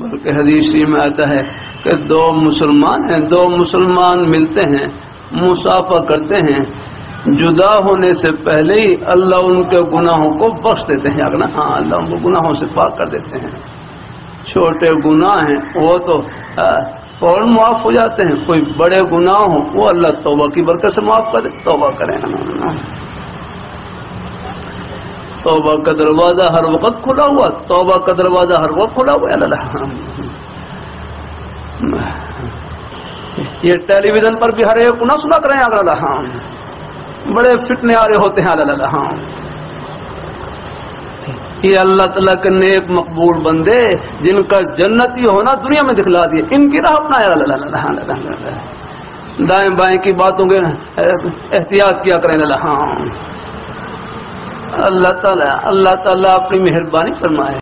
बल्कि हदीसी में आता है कि दो मुसलमान हैं, दो मुसलमान मिलते हैं, मुसाफा करते हैं, जुदा होने से पहले ही अल्लाह उनके गुनाहों को बख्श देते हैं। अगला हाँ अल्लाह उनको गुनाहों से पाक कर देते हैं। छोटे गुनाह हैं, वो तो फ़ौरन माफ़ हो जाते हैं। कोई बड़े गुनाह हो, वो अल्लाह तोबा की बरकत से माफ़ करे, तोबा करें। तोबा का दरवाज़ा हर वक्त खुला हुआ, तोबा का दरवाज़ा हर वक्त खुला हुआ अल्लाह ये टेलीविज़न पर भी हर एक गुना सुना करें अल्लाह हाँ बड़े फिटने आ रहे होते हैं अल्लाह ये अल्लाह तला के नेक मकबूल बंदे, जिनका जन्नती होना दुनिया में दिखला दिए, इनकी राह अपना दाएँ बाएँ की बातों के एहतियात किया करें हाँ अल्लाह ताला अल्लाह ताला अपनी मेहरबानी फरमाए।